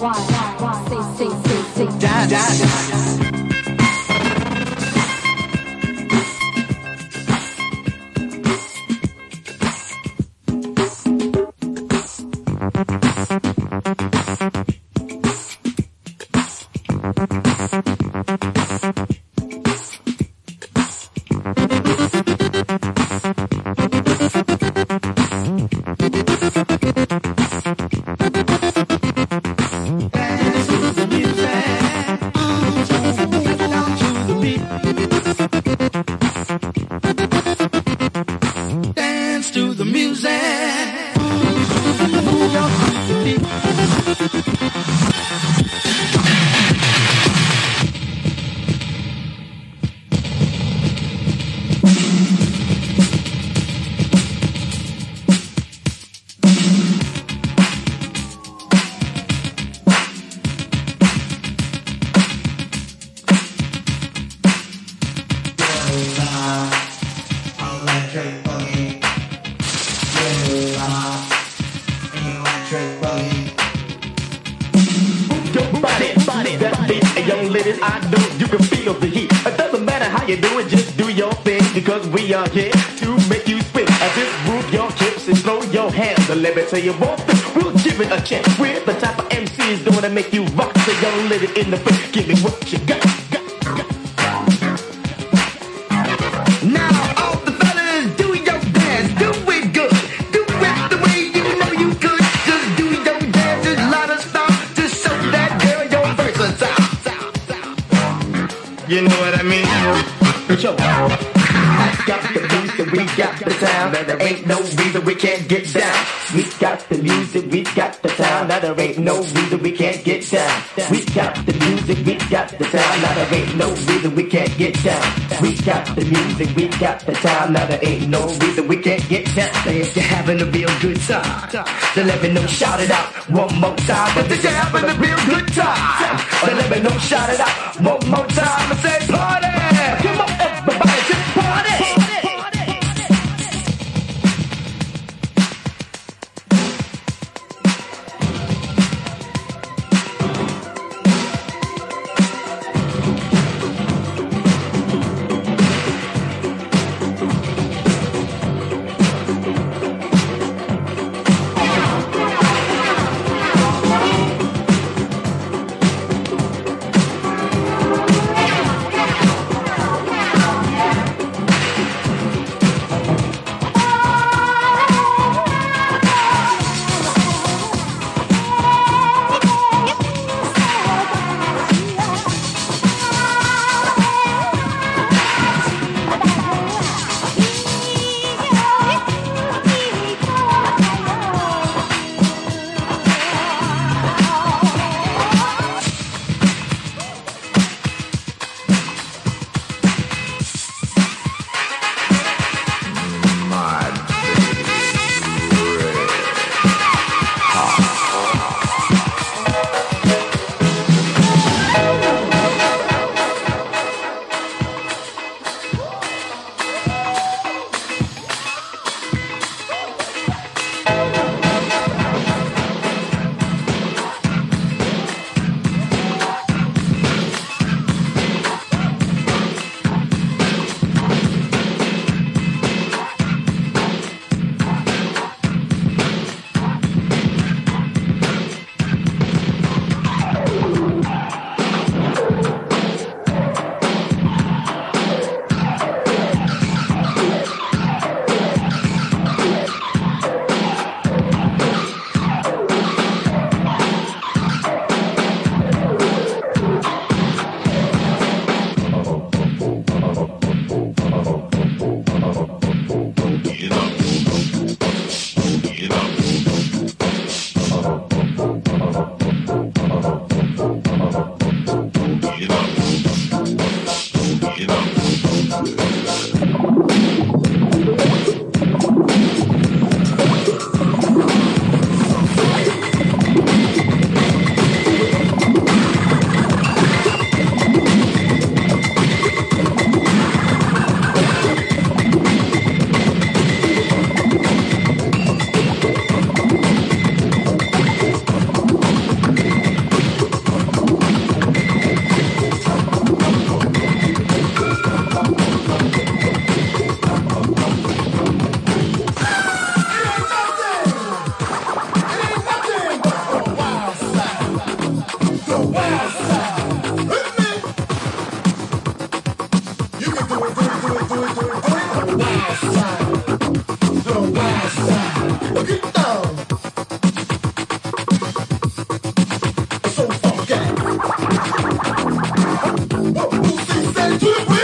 Why, why, why, say, say, say, say, dance. dance. Tell you what, we'll give it a chance. We're the type of MCs that wanna make you rock. So young lady in the front, give me what you got. Now all the fellas, do your dance, do it good, do it the way you know you could. Just do your dance, just lot of stuff, just show that girl you're versatile. You know what I mean? Show. Got the and we got the sound. Now There ain't no reason we can't get down. We got the music, we got the sound. Now there ain't no reason we can't get down. We got the music, we got the sound. Now there ain't no reason we can't get down. We got the music, we got the sound. Now there ain't no reason we can't get down. So if you're having a real good time, then let me know, shout it out one more time. But if you're having a real good time, then let me know, shout it out one more time and say party. Who thinks they do it?